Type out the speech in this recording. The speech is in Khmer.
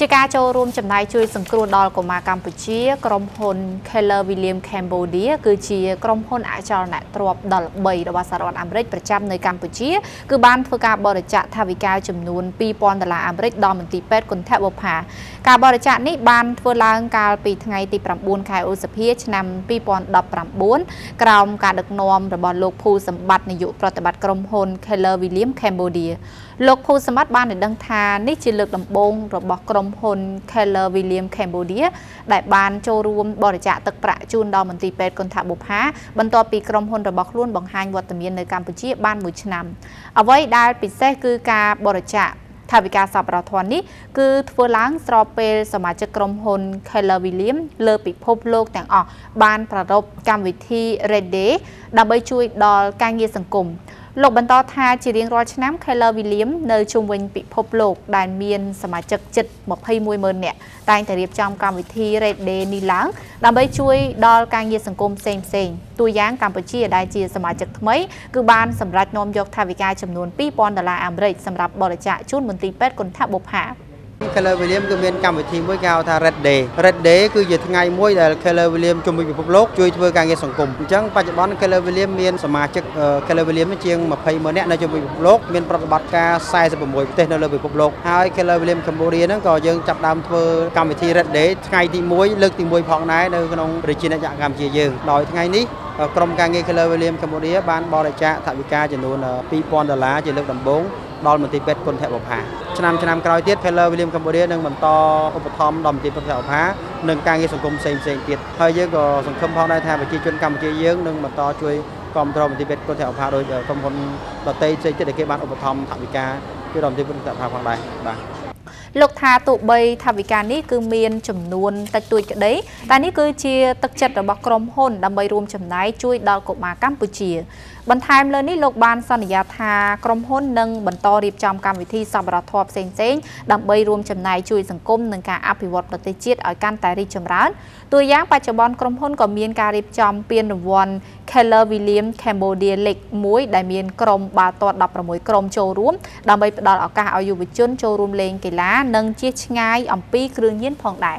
ជាការចូលរួមចំណាយជួយសង្គ្រោះដល់កុមារកម្ពុជា ក្រុមហ៊ុន Keller William Cambodia គឺជាក្រុមហ៊ុនអចលនទ្រព្យដល់3របស់សហរដ្ឋអាមេរិកប្រចាំនៅកម្ពុជា គឺបានធ្វើការបរិច្ចាគថវិកាចំនួន2000ដុល្លារអាមេរិកដល់មន្ទីរពេទ្យគុណធបុប្ផាការបរិច្ចាគនេះបានធ្វើឡើងកាលពីថ្ងៃទី9ខែឧសភាឆ្នាំ2019ក្រោមការដឹកនាំរបស់លោកភូសម្បត្តិនាយកប្រតិបត្តិក្រុមហ៊ុន Keller William Cambodia លោកភូសម្បត្តិបានដឹងថានេះជាលើកដំបូងរបស់ក្រុមហ៊ុន Keller William Cambodia ដែលបានចូលរួមបរិច្ចាគទឹកប្រាក់ជូនដល់មន្ទីរពេទ្យគន្ធបុប្ផាបន្ទាប់ពីក្រុមហ៊ុនរបស់ខ្លួនបង្ហាញវត្តមាននៅកម្ពុជាបានមួយឆ្នាំអ្វីដែលពិសេសគឺការបរិច្ចាគថាវិការសប្បុរសធម៌នេះគឺធ្វើឡើងស្របពេលសមាជិកក្រុមហ៊ុន Keller William លើពិភពលោកទាំងអស់បានប្រារព្ធកម្មវិធី Red Day ដើម្បីជួយដល់ការងារសង្គមលោកបន្តថាជារៀងរាល់ឆ្នាំ Keller William នៅជុំវិញពិភពលោកដែលមានសមាជិកជិត210,000នាក់តែងតែរៀបចំកម្មវិធី Red Day នេះឡើងដើម្បីជួយដល់ការងារសង្គមផ្សេងផ្សេងតួយ៉ាងកម្ពុជាដែលជាសមាជិកថ្មីគឺបានសម្រេចនាំយកថវិកាចំនួន2000ដុល្លារអាមេរិកសម្រាប់បរិច្ចាគជូនមន្ទីរពេទ្យគុណថបុប្ផា Keller William គឺមានកម្មវិធីមួយគេហៅថា Red Day Red Day គឺជាថ្ងៃមួយដែល Keller William ជុំវិញពិភពលោកជួយធ្វើការងារសង្គមអញ្ចឹងបច្ចុប្បន្ន Keller William មានសមាជិក Keller William ជាង20ម៉ឺននាក់នៅជុំវិញពិភពលោកមានប្រតិបត្តិការ46ប្រទេសនៅលើពិភពលោកហើយ Keller William Cambodia ហ្នឹងក៏យើងចាប់ដើមធ្វើកម្មវិធី Red Day ថ្ងៃទី1លើកទី1ផងដែរនៅក្នុងប្រជាណាចក្រកម្ពុជាយើងដោយថ្ងៃនេះក្រុមការងារ Keller William Cambodia បានបរិច្ចាគថវិកាចំនួន2000ដុល្លារជាលើកដំបូង ដល់មន្ទីរពេទ្យគុណធបុប្ផាឆ្នាំឆ្នាំក្រោយទៀត Keller William Cambodia នឹងបន្តឧបត្ថម្ភដល់មន្ទីរពេទ្យគុណធបុប្ផានិងការងារសង្គមផ្សេងផ្សេងទៀតហើយយើងក៏សង្ឃឹមផងដែរថាប្រជាជនកម្ពុជាយើងនឹងបន្តជួយគ្រប់គ្រងមន្ទីរពេទ្យគុណធបុប្ផាដោយក្រុមហ៊ុនដទៃផ្សេងទៀតដែលគេបានឧបត្ថម្ភថវិកាពីដល់មន្ទីរពេទ្យគុណធបុប្ផាផងដែរបាទ លោកថាទោះបីថាវិការនេះគឺមានចំនួនតិចតួចក្តីតែនេះគឺជាទឹកចិត្តរបស់ក្រុមហ៊ុនដើម្បីរួមចំណែកជួយដល់កុមារកម្ពុជាបន្ថែមលើនេះលោកបានសន្យាថាក្រុមហ៊ុននឹងបន្តរៀបចំកម្មវិធីសប្បុរសធម៌ផ្សេងៗដើម្បីរួមចំណែកជួយសង្គមនិងការអភិវឌ្ឍប្រទេសជាតិឲ្យកាន់តែរីកចម្រើនតួយ៉ាងបច្ចុប្បន្នក្រុមហ៊ុនក៏មានការរៀបចំពានរង្វាន់ Keller William Cambodia League 1ដែលមានក្រុមបាល់ទាត់16ក្រុមចូលរួមដើម្បីផ្ដល់ឱកាសឲ្យយុវជនចូលរួមលេងកីឡានិងជៀសឆ្ងាយអំពីគ្រឿងញៀនផងដែរ